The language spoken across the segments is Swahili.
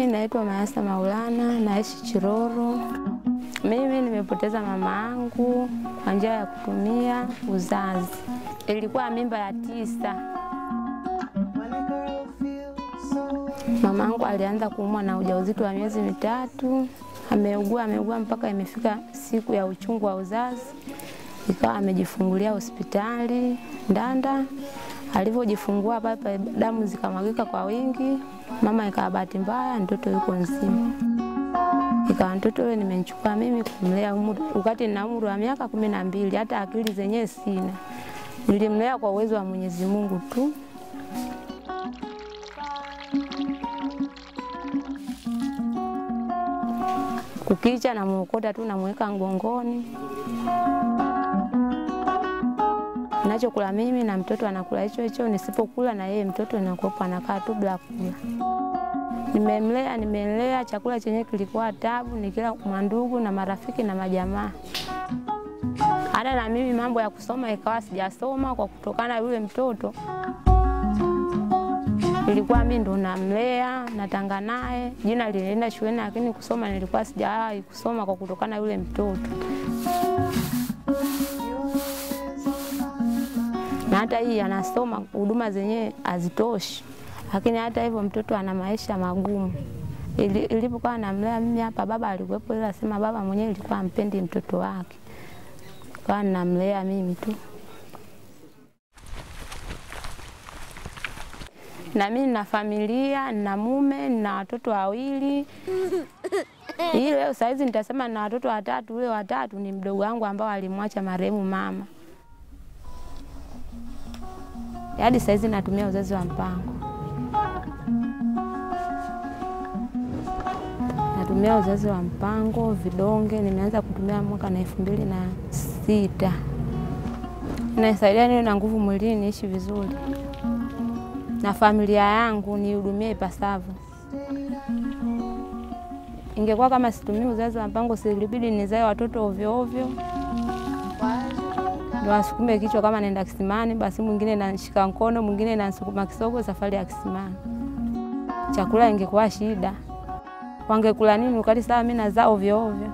naitwa Maasa Maulana, naishi Chiroro. Mimi nimepoteza mama yangu kwa njia ya kutumia uzazi. Ilikuwa mimba ya tisa. Mama yangu alianza kuumwa na ujauzito wa miezi mitatu, ameugua ameugua mpaka imefika siku ya uchungu wa uzazi, ikawa amejifungulia hospitali Ndanda. Alivyojifungua pale damu zikamwagika kwa wingi, mama ikawa bahati mbaya, mtoto yuko nzima. Ikawa mtoto yule nimemchukua mimi kumlea wakati nina umri wa miaka kumi na mbili, hata akili zenyewe sina. Nilimlea kwa uwezo wa Mwenyezi Mungu tu. Kukicha namuokota tu, namweka mgongoni nachokula mimi na mtoto anakula hicho hicho, nisipokula na yeye mtoto inakuwepo anakaa tu bila kula. Nimemlea, nimelea, chakula chenyewe kilikuwa tabu, nikila ndugu na marafiki na majamaa. Hata na mimi mambo ya kusoma ikawa sijasoma kwa kutokana yule mtoto. nilikuwa mimi ndo namlea, natanga naye, jina lilienda shuleni, lakini kusoma nilikuwa sijawahi kusoma kwa kutokana yule mtoto. Hata hii anasoma, huduma zenyewe hazitoshi, lakini hata hivyo mtoto ana maisha magumu. Ilipokuwa namlea mimi hapa, baba alikuwepo, ila sema baba mwenyewe ilikuwa ampendi mtoto wake, kwa namlea mimi tu. Na mimi nina familia, nina mume, nina watoto wawili. Hii leo saizi nitasema na watoto watatu, ule watatu ni mdogo wangu ambao alimwacha marehemu mama hadi saizi natumia uzazi wa mpango, natumia uzazi wa mpango vidonge. Nimeanza kutumia mwaka na elfu mbili na sita. Inanisaidia niwe na nguvu mwilini, niishi vizuri na familia yangu, nihudumie ipasavyo. Ingekuwa kama situmii uzazi wa mpango, silibidi nizae watoto ovyo ovyo ndo asukume kichwa kama naenda kisimani, basi mwingine nkono mkono, mwingine nansukuma kisogo, safari ya kisimani. Chakula ingekuwa shida, wangekula nini wakati saa mimi nazaa ovyo ovyo?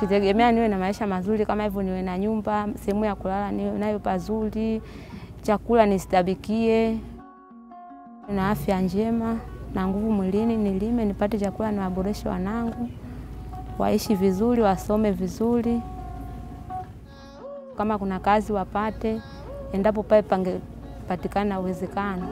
Kitegemea niwe na maisha mazuri kama hivyo, niwe na nyumba, sehemu ya kulala niwe nayo pazuri, chakula nisitabikie, na afya njema na nguvu mwilini, nilime nipate chakula, niwaboreshe wanangu waishi vizuri, wasome vizuri kama kuna kazi wapate, endapo pale pangepatikana uwezekano.